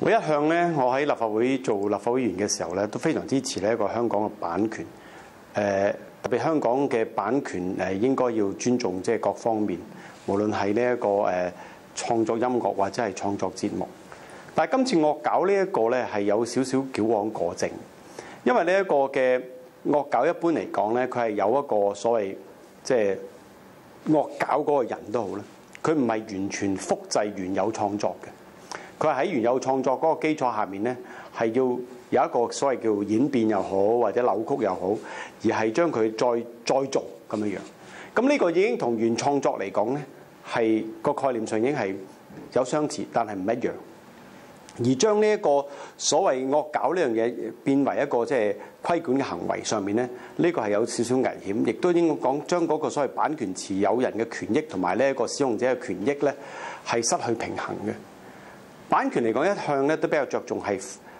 我一向咧，我喺立法會做立法會議員嘅時候咧，都非常支持呢一個香港嘅版權。誒、特別香港嘅版權誒應該要尊重即係各方面，無論係呢一個誒、呃、創作音樂或者係創作節目。但係今次惡搞呢一個咧係有少少矯枉過正，因為呢一個嘅惡搞一般嚟講咧，佢係有一個所謂即係惡搞嗰個人都好啦，佢唔係完全複製原有創作嘅。佢喺原有創作嗰個基礎下面咧，係要有一個所謂叫演變又好，或者扭曲又好，而係將佢再再做咁樣樣。咁呢個已經同原創作嚟講咧，係個概念上已經係有相似，但係唔一樣。而將呢一個所謂惡搞呢樣嘢變為一個即係規管嘅行為上面咧，呢個係有少少危險，亦都應該講將嗰個所謂版權持有人嘅權益同埋呢一個使用者嘅權益咧，係失去平衡嘅。版權嚟講一向咧都比較着重係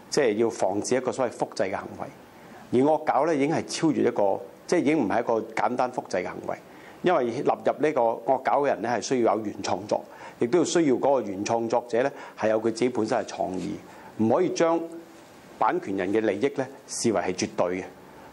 即係要防止一個所謂複製嘅行為，而惡搞咧已經係超越一個即係已經唔係一個簡單複製嘅行為，因為納入呢個惡搞嘅人咧係需要有原創作，亦都要需要嗰個原創作者咧係有佢自己本身嘅創意，唔可以將版權人嘅利益咧視為係絕對嘅。